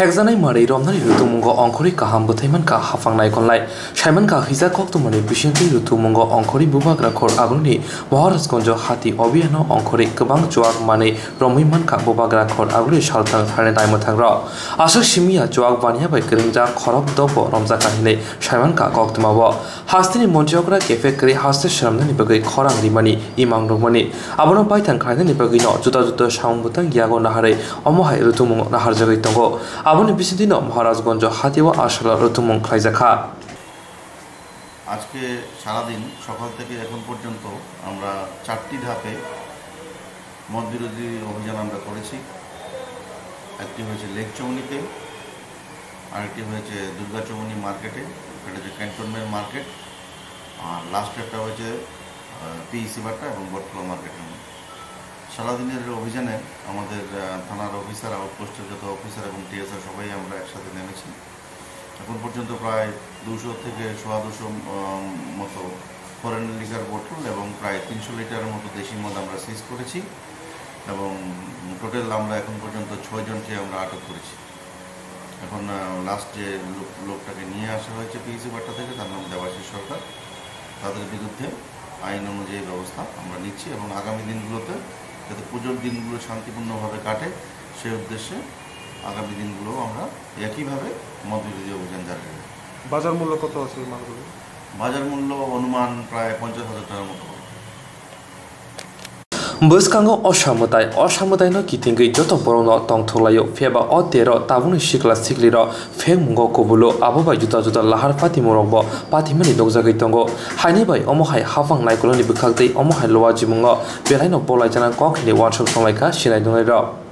hekjanai mari romnani rutumungo ongkhori kaham bthaiman ka hafangnai konlai saiman ka hija koktumani bisingti rutumungo ongkhori bubagra khor aguni maharajganj hati obiyano ongkhori kwbang chuak mani romiman ka bubagra khor aguli salthang thane daimo thangra asok simia chuak bania bai kringja khorok dobo romja kahine saiman ka koktumabo hastini monjokra kefe kri haste shramnani bagai khorang rimani imang rokmani abono baithang khainani bagai no juta juta saung butang yago nahare omohai rutumungo nahar jagai tongo আবনি বিসিদিন Maharajganj হাতিওয়া আসলা রতুমং খাইজাখা আজকে সারাদিন সকাল থেকে এখন পর্যন্ত আমরা চারটি ধাপে মদ বিরোধী অভিযান আমরা করেছি। একটি হয়েছে লেক চৌনিতে আরেকটি হয়েছে দুর্গা চৌমনি মার্কেটে এটা হচ্ছে ক্যান্টনমেন্ট মার্কেট, আর লাস্ট একটা হয়েছে পিইসি বাট্টা এবং বটকুলা মার্কেটের মধ্যে। সারাদিনের অভিযানে আমাদের থানার অফিসার, আউটপোস্টের যত অফিসার এবং টিএসআর সবাই আমরা একসাথে নেমেছি। এখন পর্যন্ত প্রায় দুশো থেকে সোয়া দুশো মতো ফরেন লিগার বোটল এবং প্রায় তিনশো লিটারের মতো দেশি মদ আমরা সিজ করেছি এবং টোটাল আমরা এখন পর্যন্ত ছয়জনকে আমরা আটক করেছি। এখন লাস্ট যে লোকটাকে নিয়ে আসা হয়েছে পিএসি বাট্টা থেকে, তার নাম দেবাশিস সরকার। তাদের বিরুদ্ধে আইন অনুযায়ী ব্যবস্থা আমরা নিচ্ছি এবং আগামী দিনগুলোতে যাতে পুজোর দিনগুলো শান্তিপূর্ণভাবে কাটে সে উদ্দেশ্যে আগামী দিনগুলো আমরা একইভাবে মধ্যযুগীয় অভিযান জারি বাজার মূল্য কত আছে মালগুলো বাজার মূল্য অনুমান প্রায় পঞ্চাশ হাজার টাকার মতো bwskango o samutai o samutai no kitingui joto borok no tongtholaio pheba o tero tabuni sikla sikli ro pheng mungo kobulo abo bai juta juta lahar pati morok bo pati mani nogjagoi tongo haini bai omo hai hafang naikoloni bukhaktei omo hai lowa jimungo belai no polai jana kok ni workshop songlaika sinai dongai ro